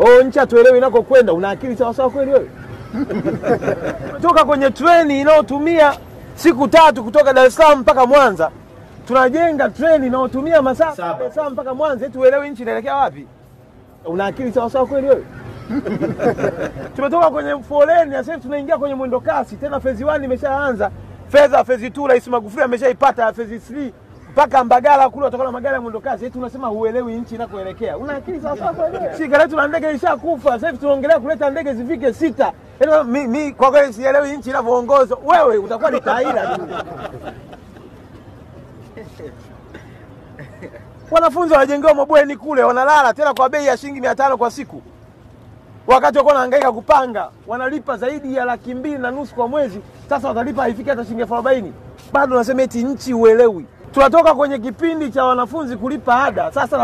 oh, nchi hatuelewi inakokwenda. Una akili sawasawa kweli wewe? toka kwenye treni inayotumia siku tatu kutoka Dar es Salaam mpaka Mwanza, tunajenga treni inayotumia masaa Dar es Salaam mpaka Mwanza, eti uelewi nchi inaelekea wapi? Una akili sawasawa kweli wewe? Tumetoka kwenye foleni sasa hivi tunaingia kwenye mwendo kasi tena. Phase 1 imeshaanza, fedha phase 2 Rais Magufuli ameshaipata, phase 3 mpaka Mbagala kule watakuwa na magari ya mwendo kasi. Eti unasema huelewi nchi inakoelekea? Una akili sawa sawa kweli? Shirika letu la ndege lishakufa, sasa hivi tunaongelea kuleta ndege zifike sita. Yaani mi, mi kwa kweli sielewi nchi inavyoongozwa. Wewe utakuwa ni taira tu. Wanafunzi wanajengewa mabweni kule, wanalala tena kwa bei ya shilingi mia tano kwa siku wakati wako wanahangaika kupanga, wanalipa zaidi ya laki mbili na nusu kwa mwezi. Sasa watalipa haifiki hata shilingi elfu arobaini bado nasema eti nchi uelewi. Tunatoka kwenye kipindi cha wanafunzi kulipa ada. Sasa